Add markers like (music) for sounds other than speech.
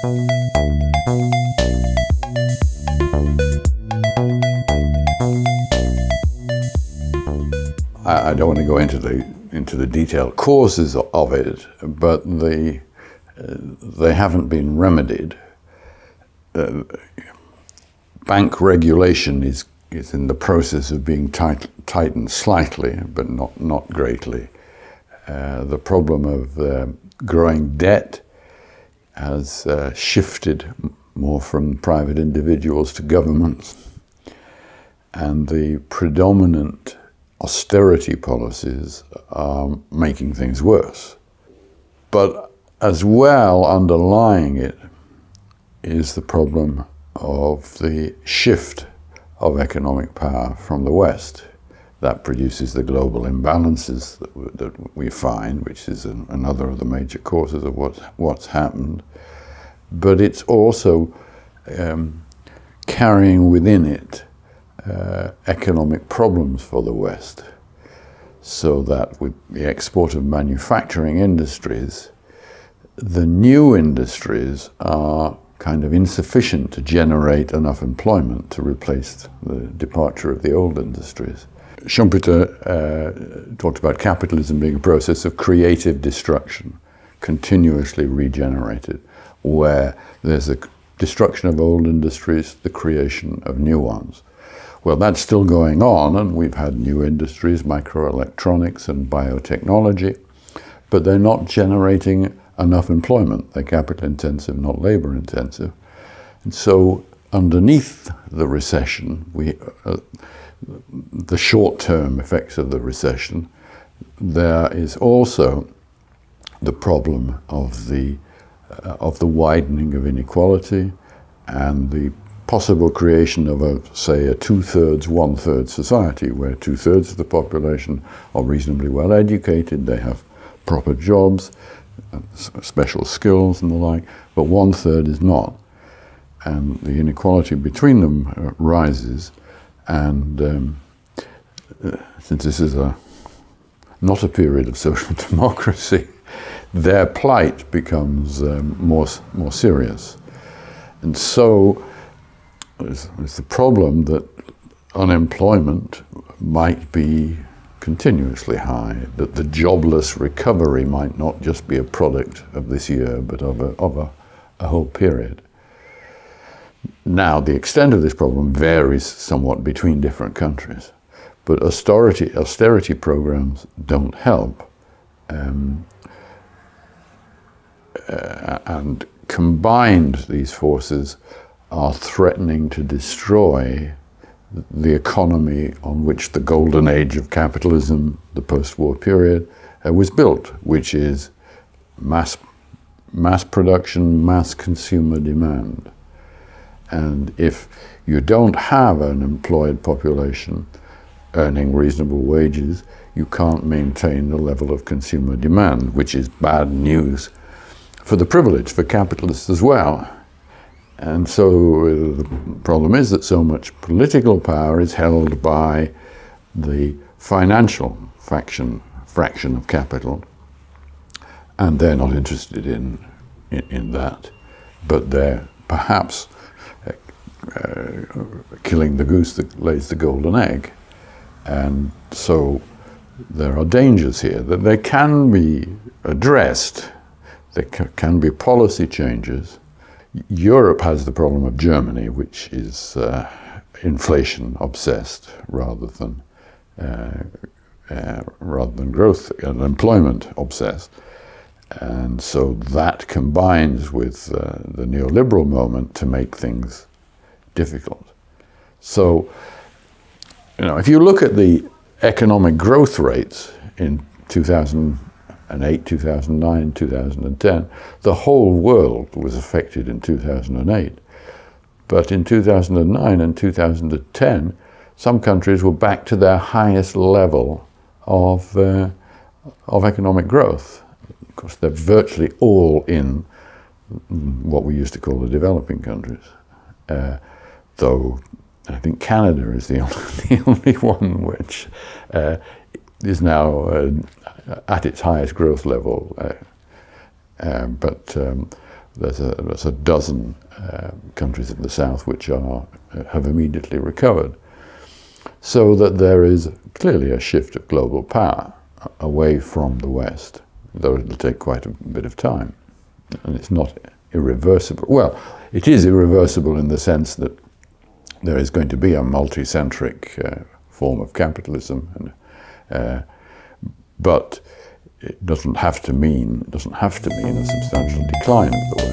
I, don't want to go into the into the detailed causes of it, but the uh, they haven't been remedied. Uh, bank regulation is is in the process of being tight, tightened slightly, but not not greatly. Uh, the problem of uh, growing debt has uh, shifted more from private individuals to governments, and the predominant austerity policies are making things worse. But as well, underlying it is the problem of the shift of economic power from the West. That produces the global imbalances that, that we find, which is an, another of the major causes of what, what's happened. But it's also um, carrying within it uh, economic problems for the West. So that with the export of manufacturing industries, the new industries are kind of insufficient to generate enough employment to replace the departure of the old industries. Schumpeter uh, talked about capitalism being a process of creative destruction, continuously regenerated, where there's a destruction of old industries, the creation of new ones. Well, that's still going on, and we've had new industries, microelectronics and biotechnology, but they're not generating enough employment. They're capital intensive, not labor intensive. And so, underneath the recession, we, uh, the short term effects of the recession, there is also the problem of the, uh, of the widening of inequality and the possible creation of a, say, a two-thirds, one-third society where two-thirds of the population are reasonably well educated, they have proper jobs, uh, special skills and the like, but one-third is not. And the inequality between them uh, rises, and um, uh, since this is a not a period of social (laughs) democracy, their plight becomes um, more, more serious. And so is the problem that unemployment might be continuously high, that the jobless recovery might not just be a product of this year, but of a, of a, a whole period. Now, the extent of this problem varies somewhat between different countries, but austerity, austerity programs don't help. Um, uh, and combined, these forces are threatening to destroy the economy on which the golden age of capitalism, the post-war period, uh, was built, which is mass, mass production, mass consumer demand. And if you don't have an employed population earning reasonable wages, you can't maintain the level of consumer demand, which is bad news for the privileged, for capitalists as well. And so uh, the problem is that so much political power is held by the financial faction, fraction of capital, and they're not interested in, in, in that, but they're perhaps uh, killing the goose that lays the golden egg. And so there are dangers here that they can be addressed, there can be policy changes, Europe has the problem of Germany, which is uh, inflation obsessed rather than uh, uh, rather than growth and employment obsessed. And so that combines with uh, the neoliberal moment to make things difficult. So, you know, if you look at the economic growth rates in 2008, 2009, 2010. The whole world was affected in 2008. But in 2009 and 2010, some countries were back to their highest level of, uh, of economic growth. Of course, they're virtually all in what we used to call the developing countries. Uh, though I think Canada is the (laughs) only, the only one which uh, is now uh, at its highest growth level. Uh, uh, but um, there's a, there's a dozen uh, countries in the south which are, have immediately recovered. So that there is clearly a shift of global power away from the West, though it'll take quite a bit of time. And it's not irreversible. Well, it is irreversible in the sense that there is going to be a multi-centric uh, form of capitalism, and, uh, but it doesn't have to mean doesn't have to mean a substantial decline of the